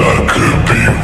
I could be